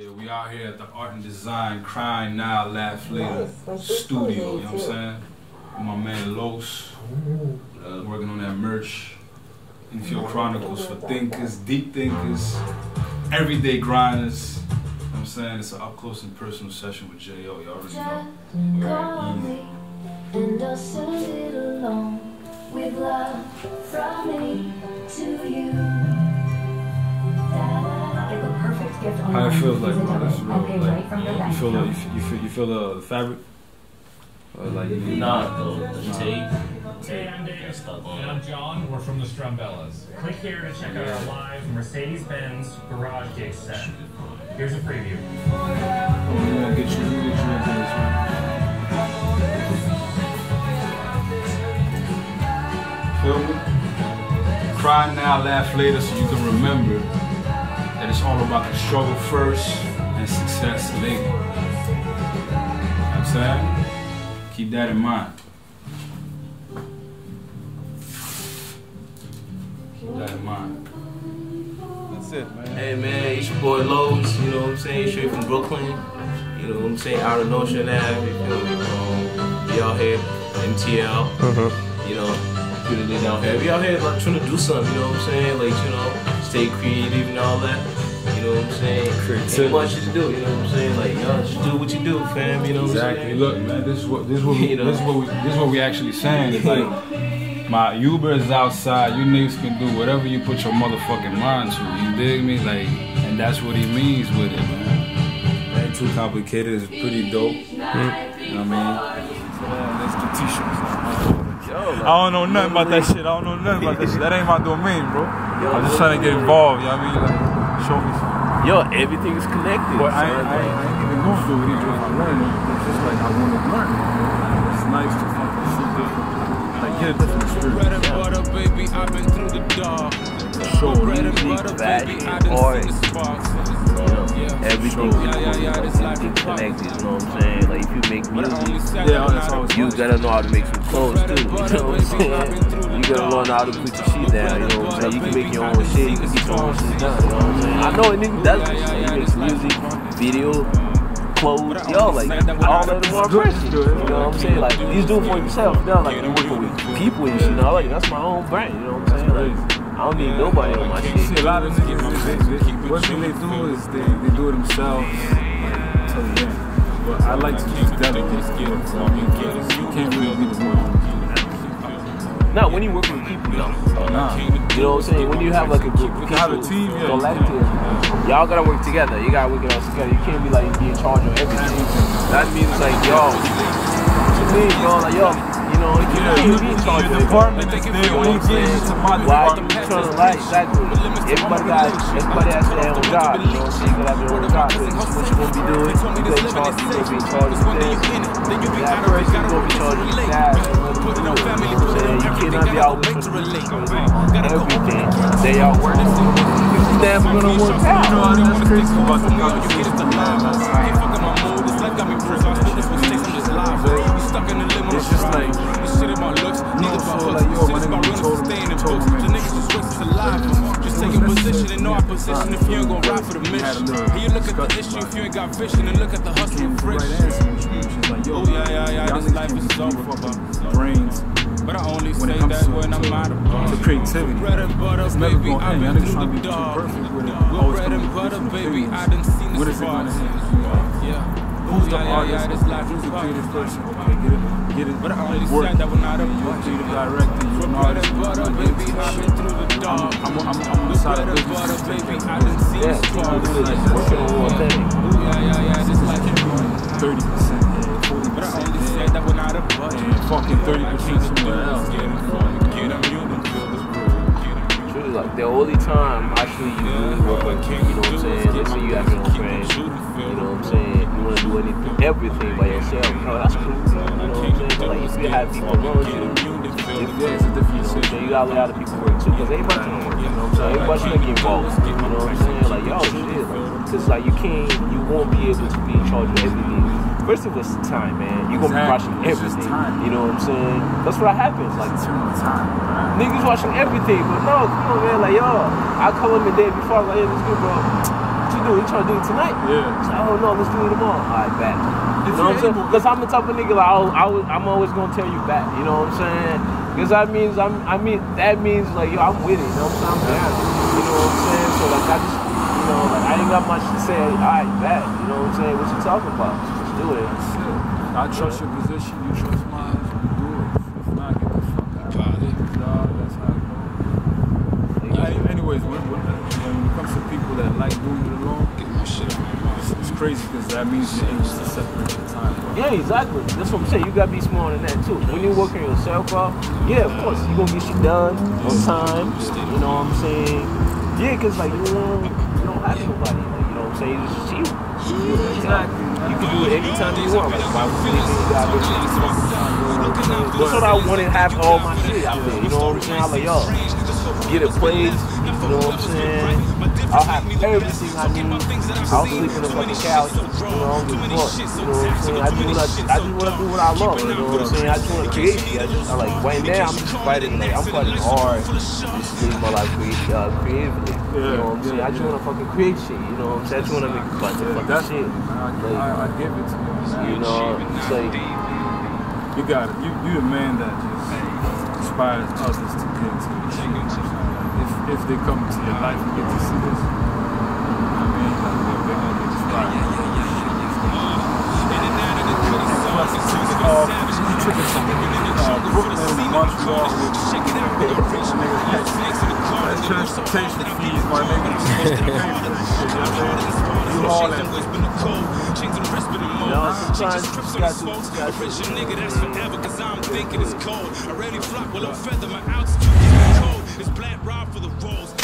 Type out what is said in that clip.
Yeah, we out here at the Art and Design Crying Now Laugh Later studio, you know what I'm saying? With my man Los, uh, working on that merch. Infield Chronicles for thinkers, deep thinkers, everyday grinders. You know what I'm saying? It's an up close and personal session with J.O. You already know. And I'll send it along with love from me to you. The perfect gift How it feels like, Visit bro? That's real. and pay Like, right from your you bank feel the, account. you feel, you feel the fabric? Or like you Nah, the, the tape. Hey, I'm Dave. Got stuck on And. I'm John. We're from the Strumbellas. Click here to check out our live Mercedes-Benz garage gig set. Here's a preview. We gonna get you, get you into this one. Feel me? Cry now, laugh later, so you can remember that it's all about the struggle first and success later. You know I'm saying? Keep that in mind. Keep that in mind. That's it, man. Hey man, it's your boy Los, you know what I'm saying? Straight from Brooklyn. You know what I'm saying? Out of Nostrand Ave, you feel me? Um, we out here, MTL. You know, put it down here. We out here like trying to do something, you know what I'm saying? Like, you know, stay creative and all that. You know what I'm saying? Creativity. Ain't much to do, you know what I'm saying? Like, y'all just do what you do, fam, you know what I'm Exactly. Look, man, this is what this is what we, You know. this is what we this is what we actually saying. It's like my Uber is outside. You niggas can do whatever you put your motherfucking mind to. You dig me? Like, and that's what he means with it, man. Ain't too complicated. It's pretty dope. You know what I mean? Yeah, that's the t-shirts. I don't know nothing about that shit. I don't know nothing about that shit. That ain't my domain, bro. I'm just trying to get involved. You know what I mean? Like, show me something. Yo, everything is connected. But I, ain't- son. I, ain't- I ain't even going through it even if I learn it. It's just like I want to learn. It's nice to fucking see different, like get a different Bread and experience. butter, baby, I've been through the dark. Show Bread and music, butter, fashion, baby, I done art. seen the sparks. You know, Yeah. everything Yeah, yeah, yeah, this everything connected, you know what I'm saying? Like if you make But I only music, Yeah, that when that's I always you gotta know how to make some clothes too, you know what I'm saying? You gotta learn how to put your shit down, you know what I'm saying? You can make your own shit, you can get your own shit done, you know what I'm saying? I know a nigga does this, man. he makes music, video, clothes, yo, like all of them are precious, you know what I'm saying? Like he's doing it for himself, you know, like you working with people and shit, you know, like that's my own brand, you know what I'm saying? Like I don't need nobody on my See, shit. a lot of niggas, they, they, they, one thing they do is they, they do it themselves. Like, tell you. But I like to just delegate. You know what I mean? You can't really be the one. Now when you work with people. Oh, nah. You know what I'm saying? When you have like a group of You have a team, yeah. collective, y'all gotta work together. You gotta work it all together. You can't be like be in charge of everything. That means like yo, you mean, bro? Like yo, you know, you can't be in charge of Your department is. You know When what you into my Why you department, trying to lie? Exactly. Everybody got, everybody has their own job. You know what I'm saying? You have your own job. What you gonna be doing. You gonna charge. You gonna be in charge of this. That person gonna be in charge of that. You know what I'm saying? You cannot out with everything. They all work. It's never gonna work You out. that's crazy the. Position and know our position if you ain't gon' ride for the mission. Here you look at the issue if you ain't got vision and look at the hustle and the friction. answer. She's like, yo, Oh, yeah, yeah, yeah, this life is over, fucking brains But I only when say that to, when I'm out of bars. creativity. Bread and butter, It's never baby, going to I've been through the be too dark. perfect with it. With Always bread and butter, baby. I done seen the What is it sparks. going to Yeah. Who's the Yeah, artist? yeah, this life Who's the creative person? Okay, get it, get it. But I only work. said that when I'm out of You're done a creative director. You're an Bread artist. and butter, baby, I've been through the. I'm, on the side of Bread and business. butter, to take baby, I of business. Yeah, the this. Working on one thing. Yeah, yeah, yeah, this fun. 30%, yeah, 40%. But I only said that I done bought you. And fucking 30% somewhere else. The. Truly, like the only time actually you really work with you know what I'm saying? Let's say you have your brand, you know what I'm saying? You want to do anything, everything by yourself. That's cool. You have people around you, if Yeah, it's a different So shit. you gotta let other people work too, cause everybody can work. You know I'm saying? Everybody get involved. You know what I'm saying? Like yo, shit. Like, Cause like you can't, you won't be able to be in charge of everything. First of all, it's time, man. You're gonna be watching Exactly. It's just everything. time. You know what I'm saying? That's what happens. Like time, niggas watching everything, but no, come on, man. Like yo, I call him a day before. I was like, yeah, this good, bro. What you do it? You trying to do it tonight? Yeah. So, oh no, let's do it tomorrow. All right, back. You know what I'm saying? Because I'm the type of nigga like I'll, I'll, I'm always gonna tell you back. You know what I'm saying? Because that means I'm, I mean that means like yo, I'm with it. You know what I'm saying? I'm down. You know what I'm saying? So like I just, you know, like I ain't got much to say. All right, back. You know what I'm saying? What you talking about? Let's do it. That's it. I trust your position, you trust mine, we do it. If not, get the fuck out. Got it. Dog, that's how it goes. Anyways, when, when, when it comes to people that like doing it alone, Get my shit out my it's, mouth. it's crazy because that means you're able to separate your time. Yeah, exactly. That's what I'm saying. You gotta be smart in that too. When you're working yourself out, yeah, of course, you're gonna get shit done on time. You know what I'm saying? Yeah, cause like you don't, you don't have nobody. Like, you know what I'm saying? It's just you. Exactly. You can do it anytime you want. Like, why would you think do? That's what I want to have all my shit out there. You know what I'm saying? I'm like, yo, get a place. You know what I'm saying? I'll have everything I need. I'll sleep in the fucking couch. You know, I'm just bored. You know what I'm saying? I just wanna, I just wanna do what I love. You know what I'm saying? I just wanna create. I just, I like right now. I'm just fighting. Like I'm fighting hard. Just to live my life create, uh, creatively. You know what I'm saying? I just wanna fucking create shit. You know what I'm saying? I just wanna make a bunch of fucking that's shit. I, I, I give it to you. You know, it's like. You got it. You you the man that just inspires others to get to the shit. If if they come to your life and get to see this, I mean, like, they're, they're gonna get inspired. Plus, you took it off. You took it from uh, Brooklyn to Montreal with That's transportation fees, my nigga. You supposed to pay for that shit, you know what I'm saying? You all that. You know, sometimes you just got to, just got to. Rich nigga, that's forever, cause I'm thinking it's cold. I rarely flop, well, I'm feather, my altitude is cold. It's black rod for the rolls.